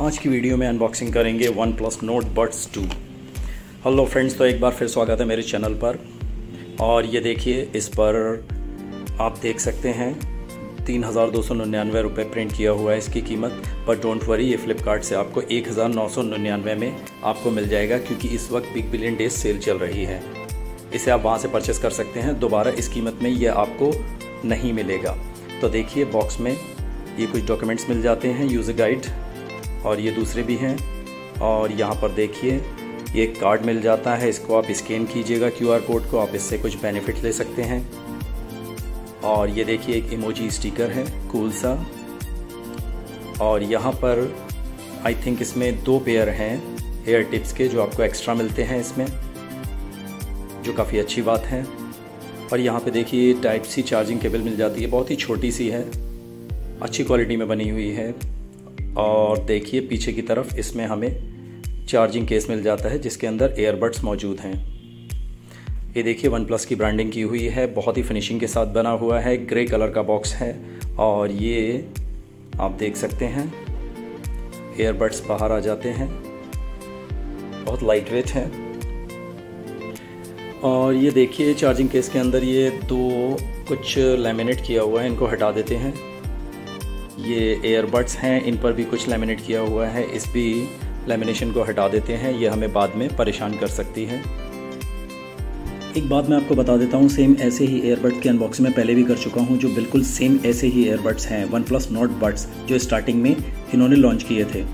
आज की वीडियो में अनबॉक्सिंग करेंगे OnePlus Nord buds two hello friends तो एक बार फिर स्वागत है मेरे चैनल पर। और ये देखिए, इस पर आप देख सकते हैं, तीन हज़ार दो सौ निन्यानवे रुपये प्रिंट किया हुआ है इसकी कीमत। पर डोंट वरी ये फ्लिपकार्ट से आपको एक हज़ार नौ सौ निन्यानवे में आपको मिल जाएगा, क्योंकि इस वक्त बिग बिलियन डेज़ सेल चल रही है। इसे आप वहाँ से परचेस कर सकते हैं। दोबारा इस कीमत में ये आपको नहीं मिलेगा। तो देखिए बॉक्स में ये कुछ डॉक्यूमेंट्स मिल जाते हैं यूज़र गाइड और ये दूसरे भी हैं। और यहाँ पर देखिए, ये कार्ड मिल जाता है, इसको आप स्कैन कीजिएगा क्यूआर कोड को, आप इससे कुछ बेनिफिट ले सकते हैं। और ये देखिए, एक इमोजी स्टिकर है, कूल सा। और यहाँ पर आई थिंक इसमें दो पेयर हैं हेयर टिप्स के, जो आपको एक्स्ट्रा मिलते हैं इसमें, जो काफ़ी अच्छी बात है। और यहाँ पे देखिए टाइप सी चार्जिंग केबल मिल जाती है, बहुत ही छोटी सी है। अच्छी क्वालिटी में बनी हुई है। और देखिए पीछे की तरफ़ इसमें हमें चार्जिंग केस मिल जाता है, जिसके अंदर एयरबड्स मौजूद हैं। ये देखिए वन प्लस की ब्रांडिंग की हुई है, बहुत ही फिनिशिंग के साथ बना हुआ है ग्रे कलर का बॉक्स है, और ये आप देख सकते हैं एयरबड्स बाहर आ जाते हैं, बहुत लाइट वेट है। और ये देखिए चार्जिंग केस के अंदर ये दो कुछ लेमिनेट किया हुआ है, इनको हटा देते हैं। ये एयरबड्स हैं, इन पर भी कुछ लेमिनेट किया हुआ है। इस भी लेमिनेशन को हटा देते हैं। ये हमें बाद में परेशान कर सकती है। एक बात मैं आपको बता देता हूँ सेम ऐसे ही एयरबड्स की अनबॉक्सिंग में पहले भी कर चुका हूँ, जो बिल्कुल सेम ऐसे ही एयरबड्स हैं। वन प्लस नॉट बड्स जो स्टार्टिंग में इन्होंने लॉन्च किए थे।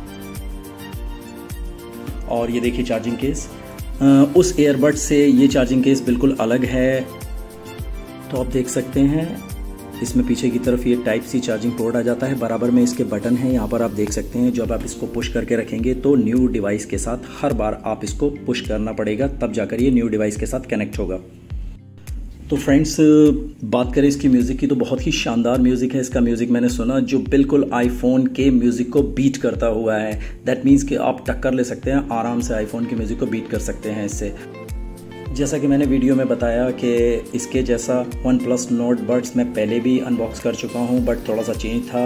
और ये देखिए चार्जिंग केस उस एयरबड से ये चार्जिंग केस बिल्कुल अलग है। तो आप देख सकते हैं इसमें पीछे की तरफ़ ये टाइप सी चार्जिंग पोर्ट आ जाता है। बराबर में इसके बटन है, यहाँ पर आप देख सकते हैं, जब आप इसको पुश करके रखेंगे तो न्यू डिवाइस के साथ हर बार आप इसको पुश करना पड़ेगा, तब जाकर ये न्यू डिवाइस के साथ कनेक्ट होगा। तो फ्रेंड्स बात करें इसकी म्यूज़िक की तो बहुत ही शानदार म्यूज़िक है। इसका म्यूज़िक मैंने सुना, जो बिल्कुल आईफोन के म्यूज़िक को बीट करता हुआ है। दैट मीन्स कि आप टक्कर ले सकते हैं, आराम से आईफोन के म्यूज़िक को बीट कर सकते हैं इससे। जैसा कि मैंने वीडियो में बताया कि इसके जैसा वन प्लस नोट बड्स मैं पहले भी अनबॉक्स कर चुका हूँ बट थोड़ा सा चेंज था।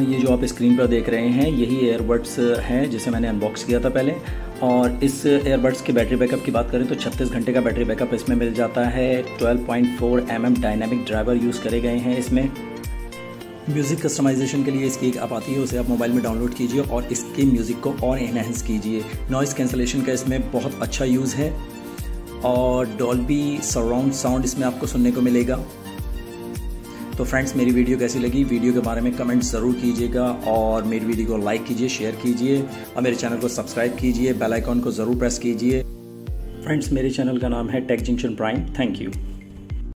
ये जो आप स्क्रीन पर देख रहे हैं, यही एयरबड्स हैं जिसे मैंने अनबॉक्स किया था पहले। और इस एयरबड्स की बैटरी बैकअप की बात करें तो 36 घंटे का बैटरी बैकअप इसमें मिल जाता है। 12.4 point mm dynamic driver use करे गए हैं इसमें। म्यूज़िक कस्टमाइजेशन के लिए इसकी एक ऐप आती है, उसे आप मोबाइल में डाउनलोड कीजिए और इसके म्यूज़िक को और इन्हेंस कीजिए। नॉइज़ कैंसलेशन का इसमें बहुत अच्छा यूज़ है और डॉल्बी सराउंड साउंड इसमें आपको सुनने को मिलेगा। तो फ्रेंड्स मेरी वीडियो कैसी लगी? वीडियो के बारे में कमेंट ज़रूर कीजिएगा और मेरी वीडियो को लाइक कीजिए शेयर कीजिए और मेरे चैनल को सब्सक्राइब कीजिए। बेल आइकॉन को ज़रूर प्रेस कीजिए। फ्रेंड्स मेरे चैनल का नाम है Tech Junction Prime thank you